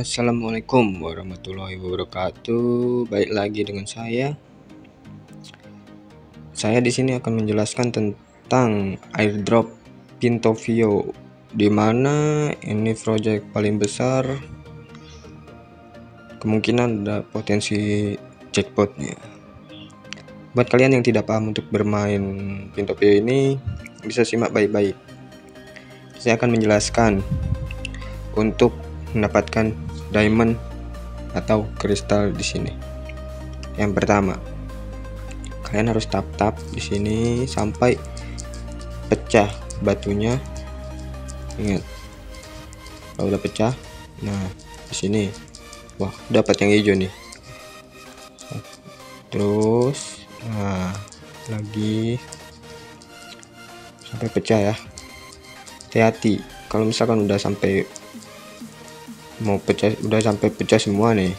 Assalamualaikum warahmatullahi wabarakatuh. Baik lagi dengan saya. Saya di sini akan menjelaskan tentang airdrop Pintovio di mana ini project paling besar kemungkinan ada potensi jackpotnya buat kalian yang tidak paham untuk bermain Pintovio ini bisa simak baik-baik saya akan menjelaskan untuk mendapatkan diamond atau kristal di sini. Yang pertama, kalian harus tap-tap di sini sampai pecah batunya. Ingat, kalau udah pecah, nah di sini, wah dapat yang hijau nih. Terus, nah lagi sampai pecah ya. Hati-hati, kalau misalkan udah sampai mau pecah udah sampai pecah semua nih.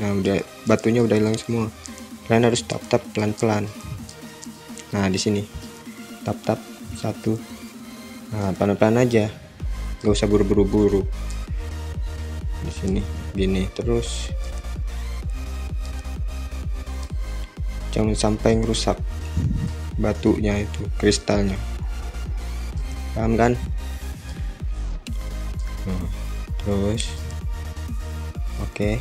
Nah udah batunya udah hilang semua. Kalian harus tap tap pelan pelan nah di sini. Tap tap satu. Nah pelan pelan aja. Gak usah buru buru buru di sini gini terus. Jangan sampai ngerusak batunya itu kristalnya. Paham kan? Nah terus. Oke.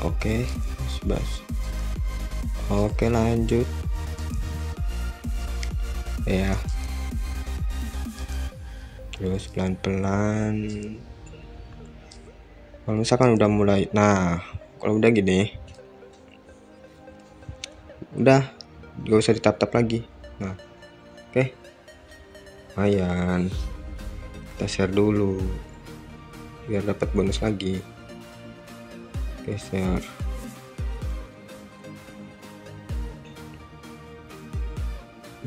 Oke okay. oke lanjut. Ya. Terus pelan-pelan. Kalau misalkan udah mulai nah kalau udah gini. Udah gak usah ditap-tap lagi. Nah oke. Okay. lumayan kita share dulu. Biar dapat bonus lagi. Oke share.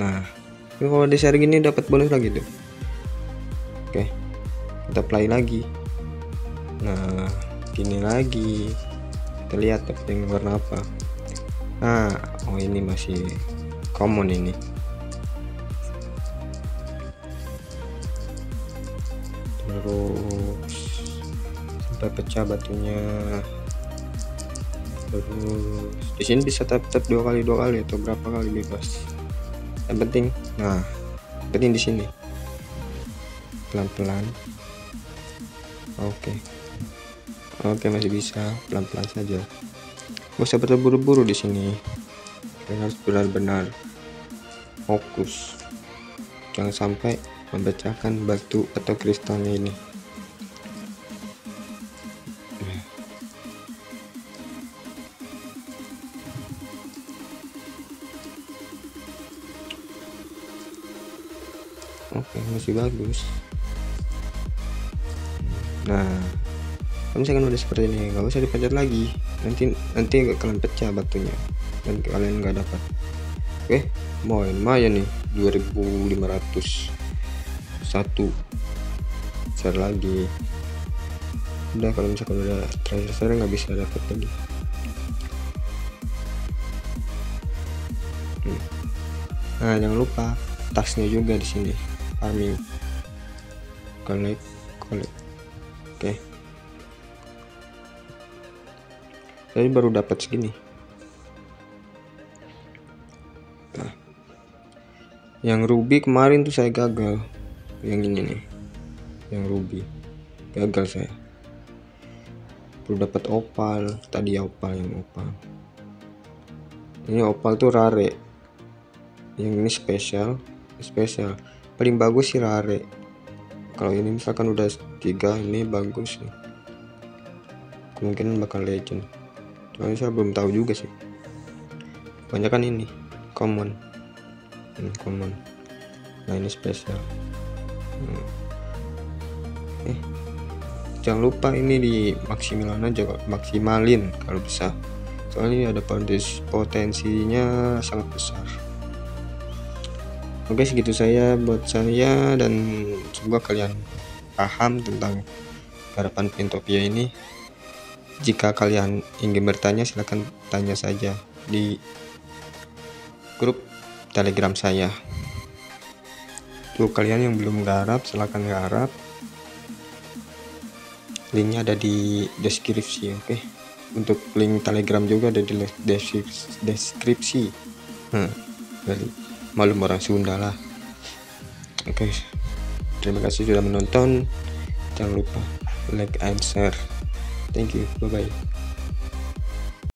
Nah kalau di share gini dapat bonus lagi tuh. Oke kita play lagi. Nah gini lagi. Kita lihat dapat yang warna apa. Nah oh ini masih common ini terus sampai pecah batunya. Terus di sini bisa tap tap dua kali dua kali atau berapa kali bebas. Yang penting nah penting di sini. Pelan pelan oke. Okay. oke okay, masih bisa. Pelan pelan saja. Gak usah berburu-buru di sini. Harus benar-benar fokus. Jangan sampai memecahkan batu atau kristalnya ini. Oke masih bagus. Nah kalau misalkan udah seperti ini nggak usah dipencet lagi. Nanti nanti kalian pecah batunya dan kalian nggak dapat. Oke mau lumayan nih 2500 satu. Share lagi. Udah kalau misalkan udah terakhir share nggak bisa dapat lagi. Hmm. nah jangan lupa tasnya juga di sini. Farming. Collect collect. Oke. Okay. saya baru dapat segini. Nah. Yang ruby kemarin tuh saya gagal yang ini nih. Yang ruby. Gagal saya. Perlu dapat opal. Tadi opal yang opal. Ini opal tuh rare. Yang ini spesial spesial paling bagus sih rare. Kalau ini misalkan udah tiga ini bagus nih. Kemungkinan bakal legend. Cuma saya belum tahu juga sih. Banyak kan ini. Common. Ini common. Nah ini spesial hmm. Eh jangan lupa ini di maksimalin aja maksimalin kalau bisa. Soalnya ini ada potensinya sangat besar. Oke segitu saya buat saya dan semoga kalian paham tentang harapan Pintopia ini. Jika kalian ingin bertanya silahkan tanya saja di grup telegram saya tuh kalian yang belum garap silahkan garap. Linknya ada di deskripsi oke? Okay? untuk link telegram juga ada di deskripsi hmm, dari malum orang Sunda lah. Oke. Okay. terima kasih sudah menonton. Jangan lupa like and share. Thank you. Bye bye